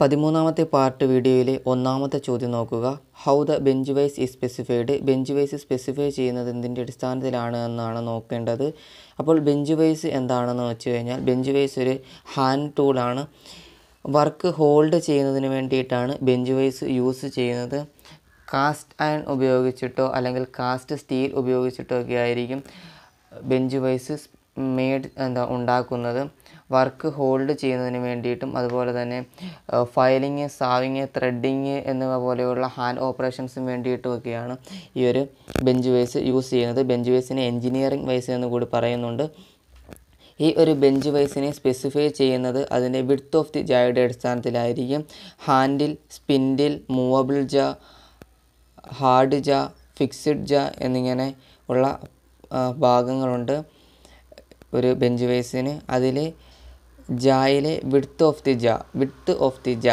പതിമൂന്നാമത്തെ പാർട്ട് വീഡിയോയിലെ ഒന്നാമത്തെ ചോദ്യം നോക്കുക. How the bench vice is specified bench vice specify ചെയ്യുന്നത് എന്തിന്റെ അടിസ്ഥാനത്തിലാണ് എന്നാണ് നോക്കേണ്ടത്. അപ്പോൾ ബെഞ്ച് വൈസ് എന്താണെന്ന് വെച്ച് കഴിഞ്ഞാൽ ബെഞ്ച് വൈസ് ഒരു ഹാൻഡ് ടൂളാണ് വർക്ക് ഹോൾഡ് ചെയ്യുന്നതിന് വേണ്ടിയിട്ടാണ് ബെഞ്ച് വൈസ് യൂസ് ചെയ്യുന്നത്. കാസ്റ്റ് അയൺ ഉപയോഗിച്ചിട്ടോ അല്ലെങ്കിൽ കാസ്റ്റ് സ്റ്റീൽ ഉപയോഗിച്ചിട്ടോ ഒക്കെ ആയിരിക്കും ബെഞ്ച് വൈസ് മെയ്ഡ് എന്താ ഉണ്ടാക്കുന്നത്. വർക്ക് ഹോൾഡ് ചെയ്യുന്നതിന് വേണ്ടിയിട്ടും അതുപോലെ തന്നെ ഫയലിങ് സാവിങ് ത്രെഡിങ് എന്നിവ പോലെയുള്ള ഹാൻഡ് ഓപ്പറേഷൻസിന് വേണ്ടിയിട്ടും ഒക്കെയാണ് ഈ ഒരു ബെഞ്ച് വൈസ് യൂസ് ചെയ്യുന്നത്. ബെഞ്ച് വൈസിനെ എൻജിനീയറിംഗ് വൈസ് എന്ന് കൂടി പറയുന്നുണ്ട്. ഈ ഒരു ബെഞ്ച് വൈസിനെ സ്പെസിഫൈ ചെയ്യുന്നത് അതിന്റെ വിഡ്ത്ത് ഓഫ് ദി ജായുടെ അടിസ്ഥാനത്തിലായിരിക്കും. Handle spindle movable jaw hard jaw fixed jaw എന്നിങ്ങനെ ഉള്ള ഭാഗങ്ങളുണ്ട് ഒരു ബെഞ്ച് വൈസിന്. അതിൽ ജായിലെ width of the jaw width of the jaw.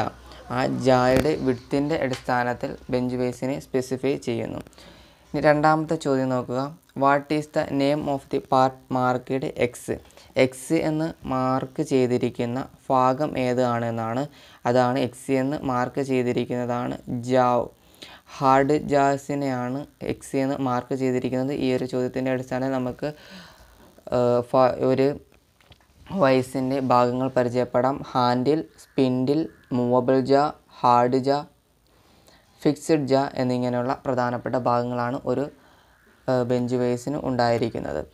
ആ ജായുടെ വിഡ്ത്തിന്റെ അടിസ്ഥാനത്തിൽ ബെഞ്ച് വൈസിനെ സ്പെസിഫൈ ചെയ്യുന്നു. രണ്ടാമത്തെ ചോദ്യം നോക്കുക. What is the name of the part marked X? X എന്ന് മാർക്ക് ചെയ്തിരിക്കുന്ന ഭാഗം ഏതാണെന്നാണ്. അതാണ് എക്സ് എന്ന് മാർക്ക് ചെയ്തിരിക്കുന്നതാണ് ജാവ്. ഹാർഡ് ജാസിനെയാണ് എക്സ് എന്ന് മാർക്ക് ചെയ്തിരിക്കുന്നത്. ഈ ഒരു ചോദ്യത്തിന്റെ അടിസ്ഥാനത്തിൽ നമുക്ക് ഒരു വയസ്സിന്റെ ഭാഗങ്ങൾ പരിചയപ്പെടാം. Handle spindle movable jaw hard jaw fixed jaw എന്നിങ്ങനെയുള്ള പ്രധാനപ്പെട്ട ഭാഗങ്ങളാണ് ഒരു ബെഞ്ച് വയസ്സിന് ഉണ്ടായിരിക്കുന്നത്.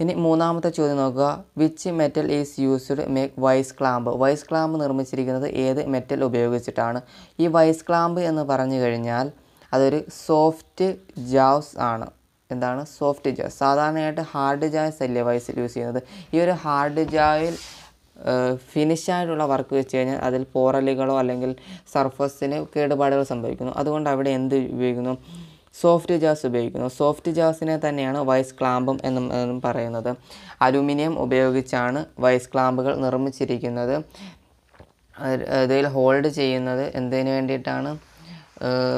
ഇനി മൂന്നാമത്തെ ചോദ്യം നോക്കുക. Which metal is used make vice clamp vice clamp നിർമ്മിച്ചിരിക്കുന്നത് ഏത് മെറ്റൽ ഉപയോഗിച്ചിട്ടാണ്? ഈ വൈസ് ക്ലാമ്പ് എന്ന് പറഞ്ഞു കഴിഞ്ഞാൽ അതൊരു സോഫ്റ്റ് ജാവ്സ് ആണ്. എന്താണ്? സോഫ്റ്റ് ജാസ് സാധാരണയായിട്ട് ഹാർഡ് ജാസ് അല്ലേ വയസ്സിൽ യൂസ് ചെയ്യുന്നത്? ഈ ഒരു ഹാർഡ് ജായിൽ ഫിനിഷ് ആയിട്ടുള്ള വർക്ക് വെച്ച് കഴിഞ്ഞാൽ അതിൽ പോറലുകളോ അല്ലെങ്കിൽ സർഫസിന് കേടുപാടുകൾ സംഭവിക്കുന്നു. അതുകൊണ്ട് അവിടെ എന്ത് ഉപയോഗിക്കുന്നു? സോഫ്റ്റ് ജാസ് ഉപയോഗിക്കുന്നു. സോഫ്റ്റ് ജാസിനെ തന്നെയാണ് വൈസ് ക്ലാമ്പും എന്നും പറയുന്നത്. അലുമിനിയം ഉപയോഗിച്ചാണ് വൈസ് ക്ലാമ്പുകൾ നിർമ്മിച്ചിരിക്കുന്നത്. ഇതിൽ ഹോൾഡ് ചെയ്യുന്നത് എന്തിനു വേണ്ടിയിട്ടാണ്?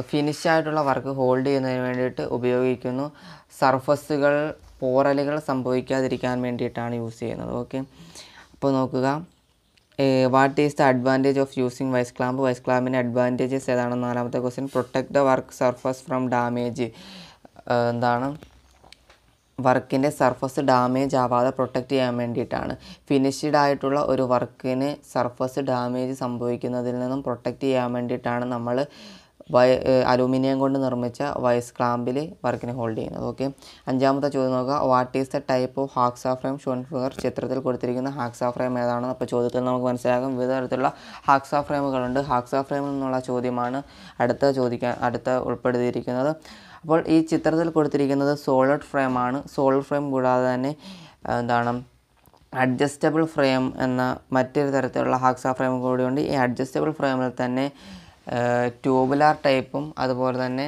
ഫിനിഷ് ആയിട്ടുള്ള വർക്ക് ഹോൾഡ് ചെയ്യുന്നതിന് വേണ്ടിയിട്ട് ഉപയോഗിക്കുന്നു. സർഫസുകൾ പോറലുകൾ സംഭവിക്കാതിരിക്കാൻ വേണ്ടിയിട്ടാണ് യൂസ് ചെയ്യുന്നത്. ഓക്കെ അപ്പോൾ നോക്കുക. What is the advantage of using vice clamp vice ക്ലാമ്പിന്റെ advantages ഏതാണ്? നാലാമത്തെ question protect the work surface from damage എന്താണ്? വർക്കിന്റെ സർഫസ് ഡാമേജ് ആവാതെ പ്രൊട്ടക്റ്റ് ചെയ്യാൻ വേണ്ടിയിട്ടാണ്. ഫിനിഷ്ഡ് ആയിട്ടുള്ള ഒരു വർക്കിന് സർഫസ് ഡാമേജ് സംഭവിക്കുന്നതിൽ നിന്നും പ്രൊട്ടക്റ്റ് ചെയ്യാൻ വേണ്ടിയിട്ടാണ് നമ്മൾ വയ അലൂമിനിയം കൊണ്ട് നിർമ്മിച്ച വയസ് ക്ലാമ്പിൽ വർക്കിനെ ഹോൾഡ് ചെയ്യുന്നത്. ഓക്കെ അഞ്ചാമത്തെ ചോദ്യം നോക്കുക. What is the type of hacksaw frame shown figure ചിത്രത്തിൽ കൊടുത്തിരിക്കുന്ന ഹാക്സാ ഫ്രെയിം ഏതാണെന്ന് അപ്പോൾ ചോദ്യത്തിൽ നമുക്ക് മനസ്സിലാകും. വിവിധ തരത്തിലുള്ള ഹാക്സാ ഫ്രെയിമുകളുണ്ട് ഹാക്സാ ഫ്രെയിം എന്നുള്ള ചോദ്യമാണ് അടുത്ത ചോദിക്കാൻ അടുത്ത ഉൾപ്പെടുത്തിയിരിക്കുന്നത്. അപ്പോൾ ഈ ചിത്രത്തിൽ കൊടുത്തിരിക്കുന്നത് സോളിഡ് ഫ്രെയിമാണ് സോളിഡ് ഫ്രെയിം കൂടാതെ തന്നെ എന്താണ് അഡ്ജസ്റ്റബിൾ ഫ്രെയിം എന്ന മറ്റൊരു തരത്തിലുള്ള ഹാക്സാ ഫ്രെയിം കൂടിയുണ്ട്. ഈ അഡ്ജസ്റ്റബിൾ ഫ്രെയിമിൽ തന്നെ ട്യൂബുലാർ ടൈപ്പും അതുപോലെ തന്നെ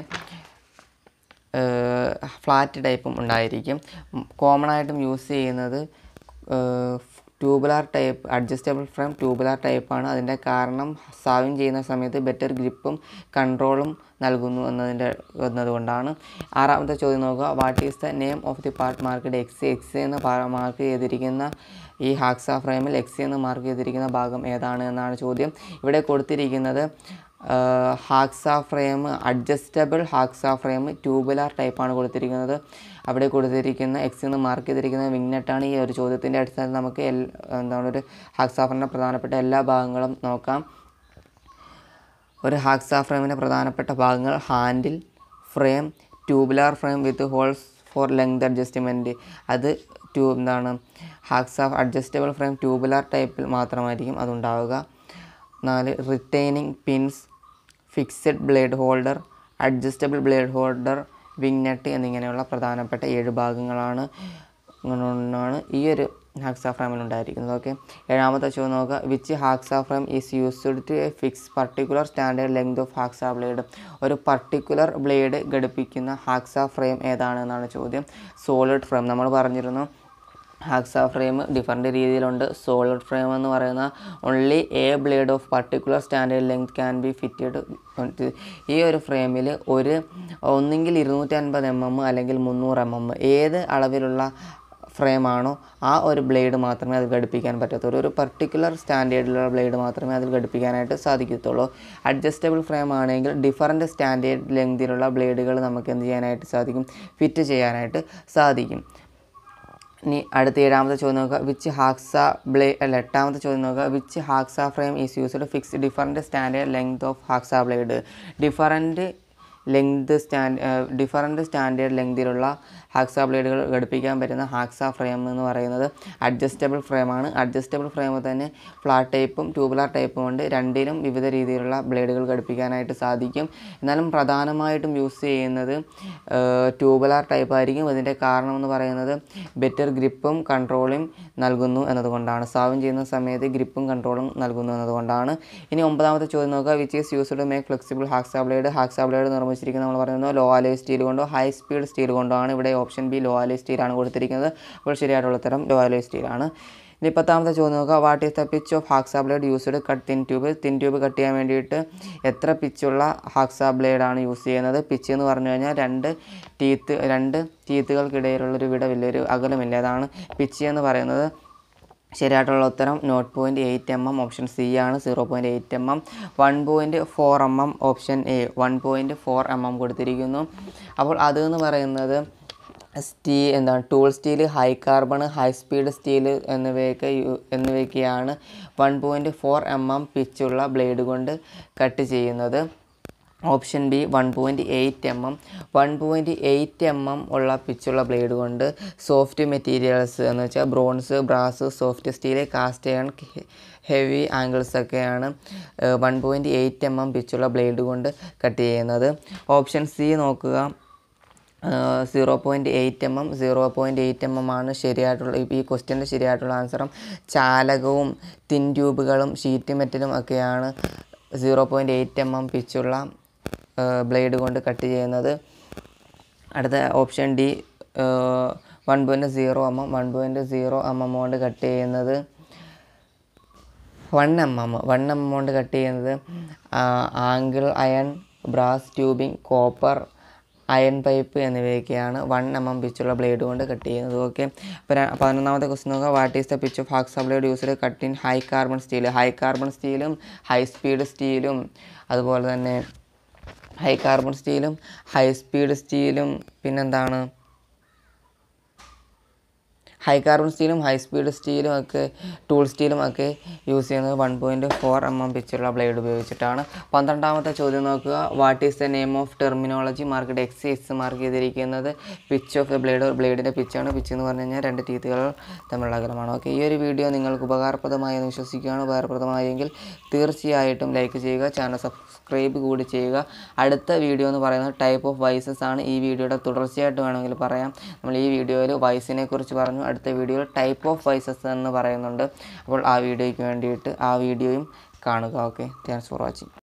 ഫ്ലാറ്റ് ടൈപ്പും ഉണ്ടായിരിക്കും. കോമൺ ആയിട്ടും യൂസ് ചെയ്യുന്നത് tubular type adjustable frame tubular ടൈപ്പാണ്. അതിന്റെ കാരണം സാവിങ് ചെയ്യുന്ന സമയത്ത് ബെറ്റർ ഗ്രിപ്പും കൺട്രോളും നൽകുന്നു എന്നതിന്റെ എന്നതുകൊണ്ടാണ്. ആറാമത്തെ ചോദ്യം നോക്കുക. What is the name of the part marked X X എന്ന് മാർക്ക് ചെയ്തിരിക്കുന്ന ഈ ഹാക്സ ഫ്രെയിമിൽ എക്സ് എന്ന് മാർക്ക് ചെയ്തിരിക്കുന്ന ഭാഗം ഏതാണ് എന്നാണ് ചോദ്യം. ഇവിടെ കൊടുത്തിരിക്കുന്നത് hacksaw frame adjustable hacksaw frame tubular ടൈപ്പാണ് കൊടുത്തിരിക്കുന്നത്. അവിടെ കൊടുത്തിരിക്കുന്ന എക്സിൽ നിന്ന് മാർക്ക് ചെയ്തിരിക്കുന്ന വിങ്നെറ്റാണ് ഈ ഒരു ചോദ്യത്തിന്റെ അടിസ്ഥാനത്തിൽ നമുക്ക് എൽ എന്താണ് ഒരു ഹാക്സ ഫ്രെയിമിന്റെ പ്രധാനപ്പെട്ട എല്ലാ ഭാഗങ്ങളും നോക്കാം. ഒരു ഹാക്സ ഫ്രെയിമിന്റെ പ്രധാനപ്പെട്ട ഭാഗങ്ങൾ handle frame tubular frame with holes for length adjustment അത് ട്യൂബ് എന്താണ് ഹാക്സ അഡ്ജസ്റ്റബിൾ ഫ്രെയിം ട്യൂബുലാർ ടൈപ്പിൽ മാത്രമായിരിക്കും അതുണ്ടാവുക. നാല് retaining pins fixed blade holder adjustable blade holder wing nut എന്നിങ്ങനെയുള്ള പ്രധാനപ്പെട്ട ഏഴ് ഭാഗങ്ങളാണ് ആണ് ഈ ഒരു ഹാക്സ ഫ്രെയിമിൽ ഉണ്ടായിരിക്കുന്നത്. ഓക്കെ ഏഴാമത്തെ ചോദ്യം നോക്കുക. Which hacksaw frame is used to a fix particular standard length of hacksaw blade ഒരു പർട്ടിക്കുലർ ബ്ലേഡ് ഘടിപ്പിക്കുന്ന ഹാക്സാ ഫ്രെയിം ഏതാണ് എന്നാണ് ചോദ്യം. സോളിഡ് ഫ്രെയിം നമ്മൾ പറഞ്ഞിരുന്നു ഹാക്സ ഫ്രെയിം ഡിഫറെന്റ് രീതിയിലുണ്ട്. സോളിഡ് ഫ്രെയിം എന്ന് പറയുന്ന only a blade of particular standard length can be fitted ഈ ഒരു ഫ്രെയിമിൽ ഒരു ഒന്നെങ്കിൽ ഇരുന്നൂറ്റി അൻപത് എം എം അല്ലെങ്കിൽ മുന്നൂറ് എം എം ഏത് അളവിലുള്ള ഫ്രെയിമാണോ ആ ഒരു ബ്ലേഡ് മാത്രമേ അതിൽ ഘടിപ്പിക്കാൻ പറ്റത്തുള്ളൂ. ഒരു പർട്ടിക്കുലർ സ്റ്റാൻഡേർഡിലുള്ള ബ്ലേഡ് മാത്രമേ അതിൽ ഘടിപ്പിക്കാനായിട്ട് സാധിക്കത്തുള്ളൂ. അഡ്ജസ്റ്റബിൾ ഫ്രെയിം ആണെങ്കിൽ ഡിഫറന്റ് സ്റ്റാൻഡേർഡ് ലെങ്തിലുള്ള ബ്ലേഡുകൾ നമുക്ക് എന്ത് ചെയ്യാനായിട്ട് സാധിക്കും? ഫിറ്റ് ചെയ്യാനായിട്ട് സാധിക്കും. ഇനി അടുത്ത ഏഴാമത്തെ ചോദ്യം നോക്കുക. വിച്ച് ഹാക്സ ബ്ലേ അല്ല എട്ടാമത്തെ ചോദ്യം നോക്കുക. Which hacksaw frame is used fix different standard length of hacksaw blade different length stand different standard ലെങ്തിലുള്ള hacksaw ബ്ലേഡുകൾ ഘടിപ്പിക്കാൻ പറ്റുന്ന ഹാക്സ ഫ്രെയിം എന്ന് പറയുന്നത് അഡ്ജസ്റ്റബിൾ ഫ്രെയിമാണ്. അഡ്ജസ്റ്റബിൾ ഫ്രെയിം തന്നെ ഫ്ലാറ്റ് ടൈപ്പും ട്യൂബുലാർ ടൈപ്പും ഉണ്ട്. രണ്ടിലും വിവിധ രീതിയിലുള്ള ബ്ലേഡുകൾ ഘടിപ്പിക്കാനായിട്ട് സാധിക്കും. എന്നാലും പ്രധാനമായിട്ടും യൂസ് ചെയ്യുന്നത് ട്യൂബുലാർ ടൈപ്പ് ആയിരിക്കും. അതിന്റെ കാരണം എന്ന് പറയുന്നത് ബെറ്റർ ഗ്രിപ്പും കൺട്രോളും നൽകുന്നു എന്നതുകൊണ്ടാണ്. സാവും ചെയ്യുന്ന സമയത്ത് ഗ്രിപ്പും കൺട്രോളും നൽകുന്നു എന്നതുകൊണ്ടാണ്. ഇനി ഒമ്പതാമത്തെ ചോദ്യം നോക്കുക which is use to make flexible hacksaw blade hacksaw blade നിർമ്മിച്ചിരിക്കുന്നത് നമ്മൾ പറയുന്നത് ലോ അലോയ് സ്റ്റീൽ കൊണ്ടോ ഹൈ സ്പീഡ് സ്റ്റീൽ കൊണ്ടോ ആണ് ഇവിടെ ഓപ്ഷൻ ബി ലോ അലോയ് സ്റ്റീലാണ് കൊടുത്തിരിക്കുന്നത്. അപ്പോൾ ശരിയായിട്ടുള്ള ഉത്തരം ലോ അലോയ് സ്റ്റീലാണ് ഇനി പത്താമത്തെ ചോദ്യം നോക്കുക. What is the pitch of hacksaw blade used cut thin tube thin tube cut ചെയ്യാൻ വേണ്ടിയിട്ട് എത്ര പിച്ചുള്ള ഹാക്സാ ബ്ലേഡാണ് യൂസ് ചെയ്യുന്നത്? പിച്ച് എന്ന് പറഞ്ഞു കഴിഞ്ഞാൽ രണ്ട് ടീത്ത് രണ്ട് ടീത്തുകൾക്കിടയിലുള്ളൊരു വിടവില്ല ഒരു അകലമില്ല. അതാണ് പിച്ച് എന്ന് പറയുന്നത്. ശരിയായിട്ടുള്ള ഉത്തരം nought point eight M M option C ആണ്. Zero point eight M M. One point four M M option A. One point four M M കൊടുത്തിരിക്കുന്നു. അപ്പോൾ അത് എന്ന് പറയുന്നത് സ്റ്റീ എന്താണ്? Tool steel high carbon high speed steel എന്നിവയൊക്കെ യു എന്നിവയൊക്കെയാണ് one point four M M പിച്ചുള്ള blade കൊണ്ട് കട്ട് ചെയ്യുന്നത്. Option B one point eight M M. One point eight M M ഉള്ള പിച്ചുള്ള ബ്ലേഡ് കൊണ്ട് സോഫ്റ്റ് മെറ്റീരിയൽസ് എന്ന് വെച്ചാൽ bronze brass soft steel cast iron heavy angles ഒക്കെയാണ് one point eight M M പിച്ചുള്ള blade കൊണ്ട് cut ചെയ്യുന്നത്. Option C നോക്കുക. Zero point eight M M zero point eight M M ആണ് ശരിയായിട്ടുള്ള ഈ ക്വസ്റ്റ്യന്റെ ശരിയായിട്ടുള്ള ആൻസറും. ചാലകവും തിൻ ട്യൂബുകളും ഷീറ്റ് മെറ്റലും ഒക്കെയാണ് zero point eight M M പിച്ചുള്ള blade കൊണ്ട് കട്ട് ചെയ്യുന്നത്. അടുത്ത option D one point zero M M one point zero M M കൊണ്ട് കട്ട് ചെയ്യുന്നത്. One M M one M M കൊണ്ട് കട്ട് ചെയ്യുന്നത് angle iron brass tubing copper iron pipe എന്നിവയൊക്കെയാണ് one M M പിച്ചുള്ള blade കൊണ്ട് cut ചെയ്യുന്നത്. Okay പതിനൊന്നാമത്തെ question നോക്കുക what is the pitch of hacksaw blade used cut in high carbon steel high carbon സ്റ്റീലും high speed സ്റ്റീലും അതുപോലെ തന്നെ high carbon സ്റ്റീലും ഹൈ സ്പീഡ് സ്റ്റീലും പിന്നെന്താണ്? ഹൈ കാർബൺ സ്റ്റീലും ഹൈ സ്പീഡ് സ്റ്റീലും ഒക്കെ ടൂൾ സ്റ്റീലും ഒക്കെ യൂസ് ചെയ്യുന്നത് one point four M M പിച്ചുള്ള blade ഉപയോഗിച്ചിട്ടാണ്. പന്ത്രണ്ടാമത്തെ ചോദ്യം നോക്കുക. What is the name of terminology marked X X mark ചെയ്തിരിക്കുന്നത്? പിച്ച് ഓഫ് ബ്ലേഡ് ബ്ലേഡിന്റെ പിച്ചാണ് പിച്ച് എന്ന് പറഞ്ഞു കഴിഞ്ഞാൽ രണ്ട് ടീത്തുകൾ തമ്മിലുള്ള അകലമാണ്. ഓക്കെ ഈ ഒരു വീഡിയോ നിങ്ങൾക്ക് ഉപകാരപ്രദമായെന്ന് വിശ്വസിക്കുകയാണ്. ഉപകാരപ്രദമായെങ്കിൽ തീർച്ചയായിട്ടും ലൈക്ക് ചെയ്യുക ചാനൽ സബ്സ്ക്രൈബ് കൂടി ചെയ്യുക. അടുത്ത വീഡിയോ എന്ന് പറയുന്നത് ടൈപ്പ് ഓഫ് വൈസസ് ആണ്. ഈ വീഡിയോയുടെ തുടർച്ചയായിട്ട് വേണമെങ്കിൽ പറയാം. നമ്മൾ ഈ വീഡിയോയിൽ വൈസിനെ കുറിച്ച് പറഞ്ഞു. അടുത്ത വീഡിയോയിൽ ടൈപ്പ് ഓഫ് വൈസസ് എന്ന് പറയുന്നുണ്ട്. അപ്പോൾ ആ വീഡിയോയ്ക്ക് വേണ്ടിയിട്ട് ആ വീഡിയോയും കാണുക ഓക്കെ താങ്ക്സ് ഫോർ വാച്ചിങ്